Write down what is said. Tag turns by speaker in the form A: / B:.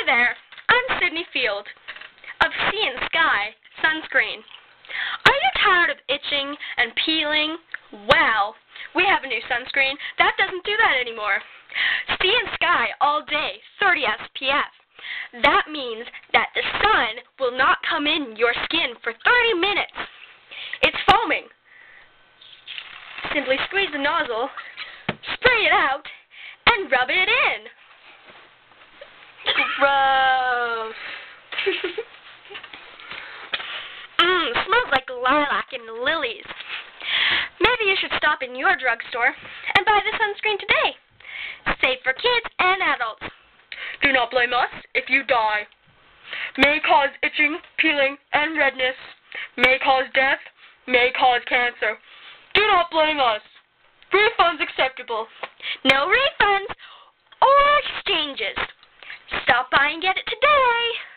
A: Hi there, I'm Sydney Field of Sea and Sky Sunscreen. Are you tired of itching and peeling? Well, we have a new sunscreen that doesn't do that anymore. Sea and Sky all day, 30 SPF. That means that the sun will not come in your skin for 30 minutes. It's foaming. Simply squeeze the nozzle, spray it out, and rub it in. Mmm, smells like lilac and lilies. Maybe you should stop in your drugstore and buy the sunscreen today. Safe for kids and adults. Do not blame us if you die. May cause itching, peeling, and redness. May cause death. May cause cancer. Do not blame us. Refunds acceptable. No refunds or exchanges. Stop by and get it today.